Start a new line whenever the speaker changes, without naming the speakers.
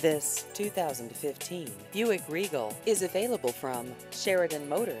This 2015 Buick Regal is available from Sheridan Motor.